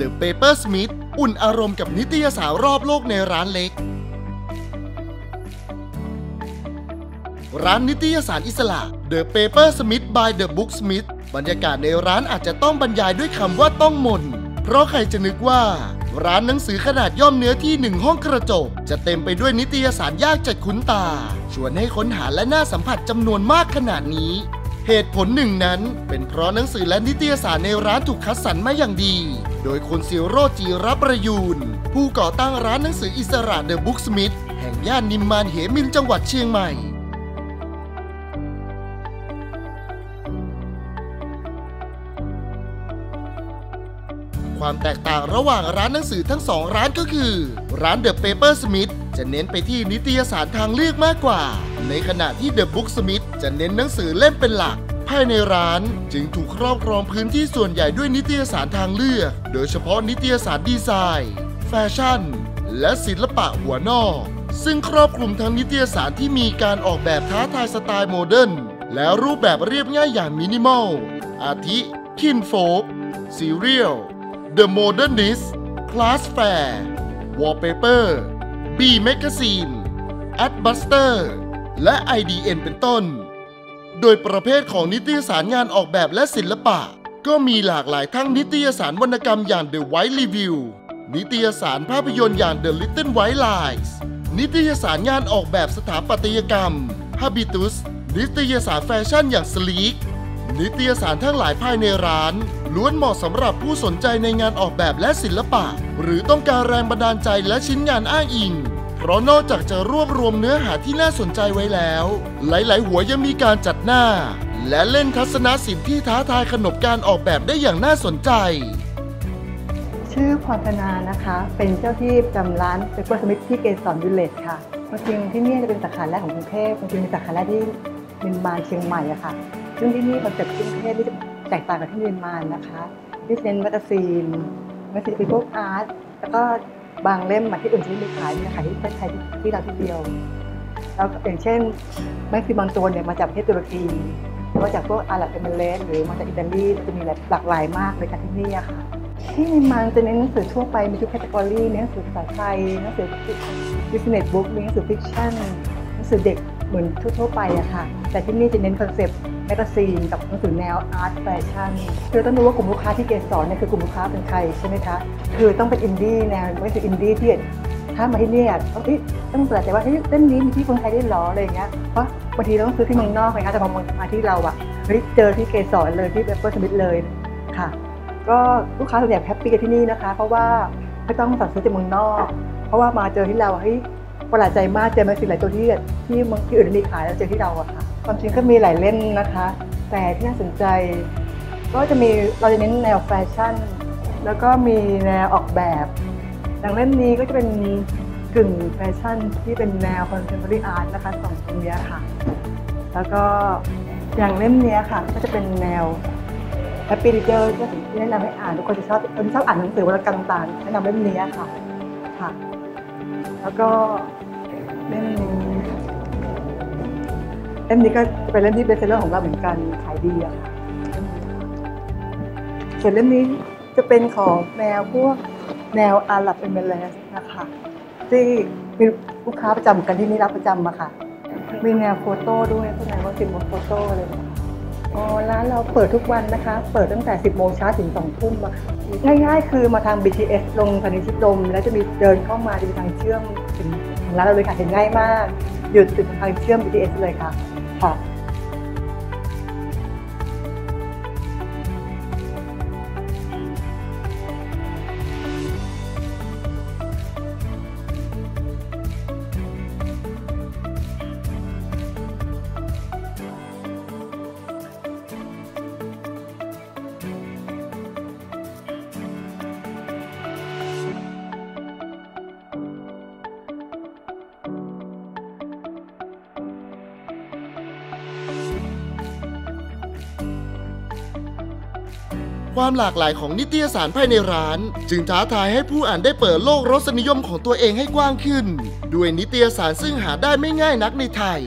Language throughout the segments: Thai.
The Papersmith อุ่นอารมณ์กับนิตยสารรอบโลกในร้านเล็ก ร้านนิตยสารอิสระ The Papersmith by The Booksmith บรรยากาศในร้านอาจจะต้องบรรยายด้วยคำว่าต้องมน เพราะใครจะนึกว่า ร้านหนังสือขนาดย่อมเนื้อที่หนึ่งห้องกระจก จะเต็มไปด้วยนิตยสารยากจัดคุ้นตา ชวนให้ค้นหาและน่าสัมผัสจำนวนมากขนาดนี้ เหตุผลหนึ่งนั้นเป็นเพราะหนังสือและนิตยสารในร้านถูกคัดสรรมาอย่างดี โดยคุณซิโรจีรับประยูน ผู้ก่อตั้งร้านหนังสืออิสระเดอะบุ๊กสมิธแห่งย่านนิมมานเหมินจังหวัดเชียงใหม่ ความแตกต่างระหว่างร้านหนังสือทั้งสองร้านก็คือ ร้าน The Paper Smith จะเน้นไปที่นิตยสารทางเลือกมากกว่า ในขณะที่ The Booksmith จะเน้นหนังสือเล่มเป็นหลัก ภายในร้านจึงถูกครอบครองพื้นที่ส่วนใหญ่ด้วยนิตยสารทางเลือก โดยเฉพาะนิตยสารดีไซน์ แฟชั่น และศิลปะหัวนอก ซึ่งครอบคลุมทั้งนิตยสารที่มีการออกแบบท้าทายสไตล์โมเดิร์นและรูปแบบเรียบง่ายอย่างมินิมอลอาทิ Kinfolk Cereal The Modernist Class Fair Wallpaper B Magazine Adbuster และ IDN เป็นต้น โดยประเภทของนิตยสารงานออกแบบและศิลปะ ก็มีหลากหลายทั้งนิตยสารวรรณกรรมอย่าง The White Review นิตยสารภาพยนตร์อย่าง The Little White Lies นิตยสารงานออกแบบสถาปัตยกรรม Habitus นิตยสารแฟชั่นอย่าง Sleek นิตยสารทั้งหลายภายในร้าน ล้วนเหมาะสำหรับผู้สนใจในงานออกแบบและศิลปะ หรือต้องการแรงบันดาลใจและชิ้นงานอ้างอิง เพราะนอกจากจะรวบรวมเนื้อหาที่น่าสนใจไว้แล้ว หลาย ๆ หัวยังมีการจัดหน้า และเล่นทัศนศิลป์ที่ท้าทายขนบการออกแบบได้อย่างน่าสนใจ ชื่อพรพนานะคะ เป็นเจ้าที่ประจำร้าน Papersmith ที่เกษรวิลเลจค่ะจริงที่นี่จะเป็นสาขาแรกของกรุงเทพจริงเป็นสาขาแรกที่นิมมานเชียงใหม่อะค่ะ ซึ่งที่นี่ concept กรุงเทพที่ แตกต่างกับที่นิมมานนะคะที่เน้น magazine magazine เป็นพวก art แล้วก็บางเล่มมาที่อื่นที่ไม่ขายมีขายที่ประเทศไทยที่เราที่เดียวแล้วอย่างเช่น magazine บางตัวเนี่ยมาจากประเทศตุรกีหรือว่าจากพวกอาหรับเอมิเรตส์หรือมาจากอิตาลีจะมีหลากหลายมากเลยค่ะที่นี่ค่ะที่นิมมานจะเน้นหนังสือทั่วไปมีทุก category หนังสือภาษาไทยหนังสือ business book หนังสือ fiction หนังสือเด็ก เหมือนทั่วๆไปอะค่ะ แต่ที่นี่จะเน้น concept magazine กับหนังสือแนว art แฟชั่นคือต้องรู้ว่ากลุ่มลูกค้าที่เกษรเนี่ยคือกลุ่มลูกค้าเป็นใครใช่ไหมคะ คือต้องเป็นอินดี้แนวไม่ใช่อินดี้ที่ถ้ามาที่นี่ต้องต้องแปลกใจว่าเฮ้ยเล่มนี้มีที่คนไทยได้หรออะไรอย่างเงี้ย เพราะบางทีเราต้องซื้อที่เมืองนอกไงคะแต่พอมาที่เราอะเฮ้ยเจอที่เกษรเลยที่ Papersmith เลยค่ะ ก็ลูกค้าส่วนใหญ่ happy กับที่นี่นะคะ เพราะว่าไม่ต้องสั่งซื้อจากเมืองนอก เพราะว่ามาเจอที่เราเฮ้ย ประหลาดใจมากเจอมาสิหลายตัวที่ที่เมืองที่อื่นมีขายแล้วเจอที่เราอะค่ะความจริงก็มีหลายเล่มนะคะ แต่ที่น่าสนใจ ก็จะมีเราจะเน้นแนวแฟชั่น แล้วก็มีแนวออกแบบอย่างเล่มนี้ก็จะเป็นกึ่งแฟชั่นที่เป็นแนว contemporary art นะคะสองตรงนี้ค่ะ แล้วก็อย่างเล่มนี้ค่ะก็จะเป็นแนว Happy Reader ก็แนะนำให้อ่านทุกคนจะชอบคนชอบอ่านหนังสือวรรณกรรมต่างๆแนะนำเล่มนี้ค่ะค่ะ แล้วก็ เล่มนี้เล่มนี้ก็เป็นเล่มที่เป็น seller ของเราเหมือนกันขายดีอะค่ะส่วนเล่มนี้จะเป็นของแนวพวกแนวอาหรับเอมิเรตส์นะคะที่มีลูกค้าประจำกันที่นี่รับประจำมาค่ะ มีแนว photo ด้วยพวกแนวว่าสิบโมง photo อะไรแบบนี้อ๋อร้านเราเปิดทุกวันนะคะ เปิดตั้งแต่ 10 โมงเช้าถึง 2 ทุ่มค่ะง่ายๆ คือมาทาง BTS ลงพานิชิตลม แล้วจะมีเดินเข้ามาจะมีทางเชื่อม ร้านเราเลยค่ะเห็นง่ายมาก หยุดติดทางเชื่อม BTS เลยค่ะค่ะ ความหลากหลายของนิตยสารภายในร้าน จึงท้าทายให้ผู้อ่านได้เปิดโลกรสนิยมของตัวเองให้กว้างขึ้น ด้วยนิตยสารซึ่งหาได้ไม่ง่ายนักในไทย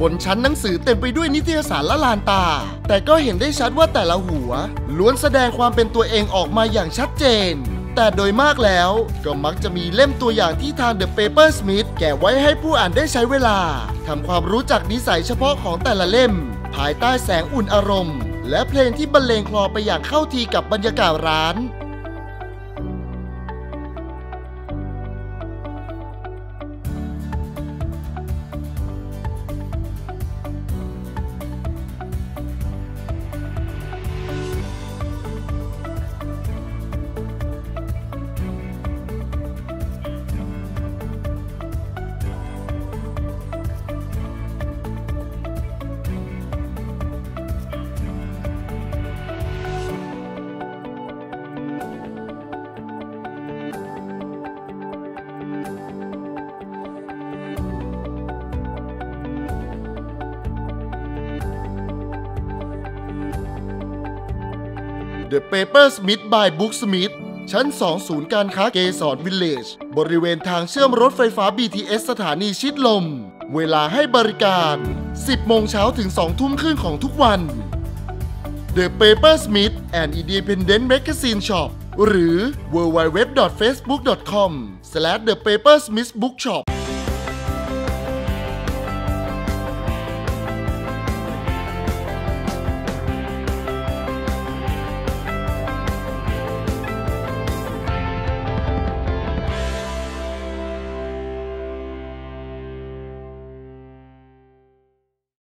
บนชั้นหนังสือเต็มไปด้วยนิตยสารละลานตา แต่ก็เห็นได้ชัดว่าแต่ละหัว ล้วนแสดงความเป็นตัวเองออกมาอย่างชัดเจน แต่โดยมากแล้ว ก็มักจะมีเล่มตัวอย่างที่ทาง The Paper Smith แกะไว้ให้ผู้อ่านได้ใช้เวลาทำความรู้จักนิสัยเฉพาะของแต่ละเล่ม ภายใต้แสงอุ่นอารมณ์ และเพลงที่บรรเลงคลอไปอย่างเข้าทีกับบรรยากาศร้าน The Paper Smith by Booksmith ชั้น 2 ศูนย์การค้าเกสรวิลเลจ บริเวณทางเชื่อมรถไฟฟ้า BTS สถานีชิดลม เวลาให้บริการ 10 โมงเช้าถึง 2 ทุ่มครึ่งของทุกวัน The Paper Smith and Independent Magazine Shop หรือ www.facebook.com/thepapersmithbookshop